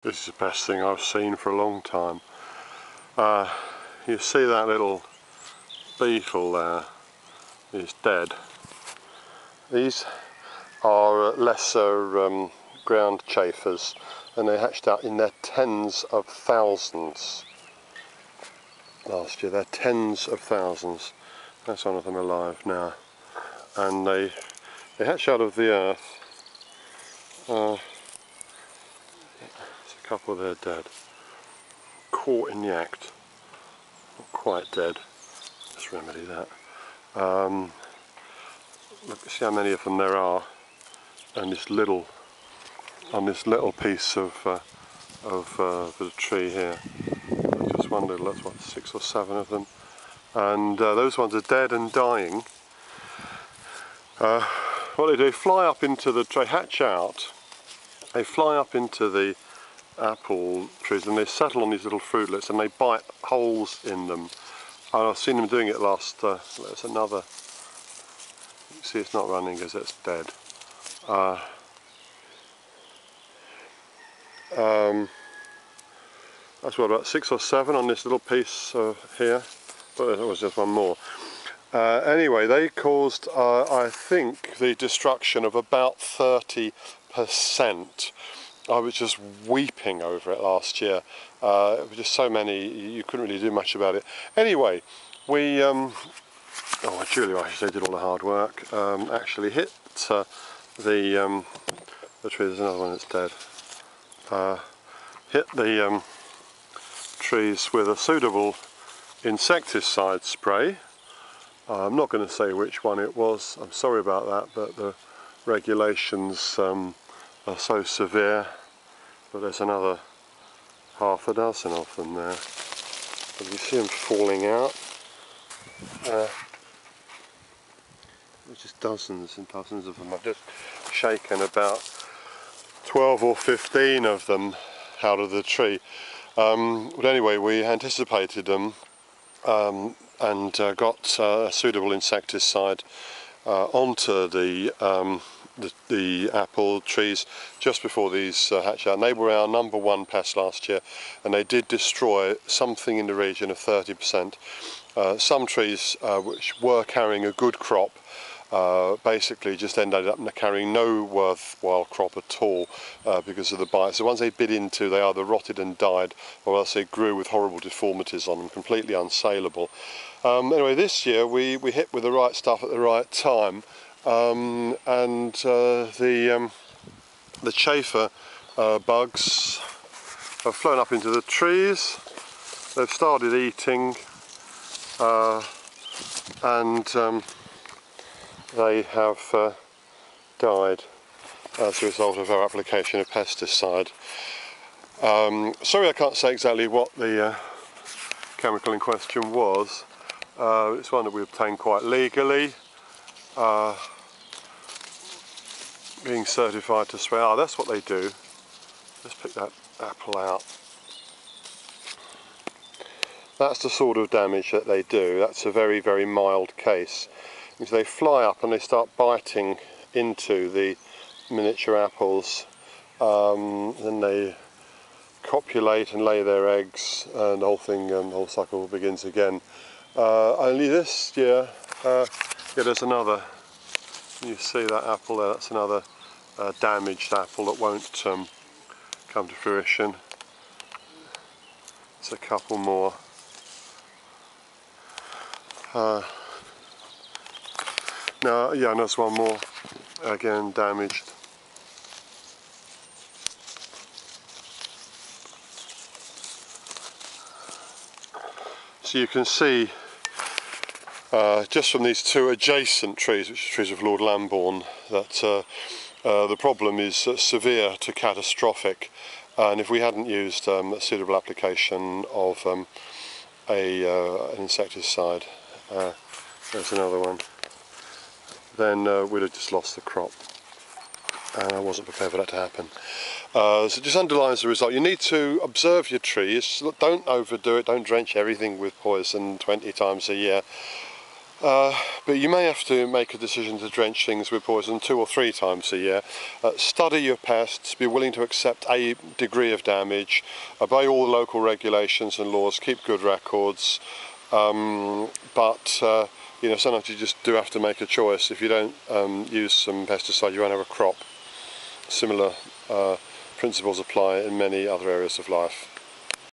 This is the best thing I've seen for a long time. Uh, you see that little beetle there is dead. These are lesser um, ground chafers and they hatched out in their tens of thousands last year. They're tens of thousands. That's one of them alive now. And they, they hatch out of the earth. Uh, couple there dead. Caught in the act. Not quite dead. Let's remedy that. Um, look, see how many of them there are, and this little, on this little piece of uh, of uh, the tree here. Just one little. That's what six or seven of them, and uh, those ones are dead and dying. Uh, what they do, fly up into the tray, hatch out. They fly up into the apple trees and they settle on these little fruitlets and they bite holes in them. And I've seen them doing it last, uh, there's another, see it's not running because it's dead. Uh, um, that's what about six or seven on this little piece uh, here, but there was just one more. Uh, anyway, they caused, uh, I think, the destruction of about 30 percent I was just weeping over it last year. Uh, it was just so many, you couldn't really do much about it. Anyway, we, um, oh, Julia, I should say, did all the hard work. Um, actually hit uh, the, um, the tree, there's another one that's dead. Uh, hit the um, trees with a suitable insecticide spray. Uh, I'm not going to say which one it was, I'm sorry about that, but the regulations um, are so severe but there's another half a dozen of them there. But you see them falling out? Uh, there's just dozens and dozens of them. I've just shaken about 12 or 15 of them out of the tree. Um, but anyway we anticipated them um, and uh, got uh, a suitable insecticide uh, onto the um, the, the, apple trees just before these uh, hatch out. And they were our number one pest last year and they did destroy something in the region of 30%. Uh, some trees uh, which were carrying a good crop uh, basically just ended up carrying no worthwhile crop at all uh, because of the bites. The ones they bit into, they either rotted and died or else they grew with horrible deformities on them, completely unsaleable. Um, anyway, this year we, we hit with the right stuff at the right time um, and uh, the um, the chafer uh, bugs have flown up into the trees they've started eating uh, and um, they have uh, died as a result of our application of pesticide. Um, sorry I can't say exactly what the uh, chemical in question was. Uh, it's one that we obtained quite legally. Uh, being certified to spray. Ah, that's what they do. Let's pick that apple out. That's the sort of damage that they do. That's a very, very mild case. Because they fly up and they start biting into the miniature apples. Um, then they copulate and lay their eggs and the whole thing, um, the whole cycle begins again. Uh, only this year, uh, yeah, there's another you see that apple there, that's another uh, damaged apple that won't um, come to fruition. There's a couple more. Uh, no, yeah, and there's one more, again damaged. So you can see uh, just from these two adjacent trees, which are trees of Lord Lambourne, that uh, uh, the problem is uh, severe to catastrophic. And if we hadn't used um, a suitable application of um, a, uh, an insecticide, uh, there's another one, then we'd have just lost the crop. And I wasn't prepared for that to happen. Uh, so it just underlines the result. You need to observe your trees. Don't overdo it. Don't drench everything with poison 20 times a year Uh, but you may have to make a decision to drench things with poison two or three times a year. Uh, study your pests, be willing to accept a degree of damage, obey all the local regulations and laws, keep good records. Um, but uh, you know, sometimes you just do have to make a choice. If you don't um, use some pesticide, you won't have a crop. Similar uh, principles apply in many other areas of life.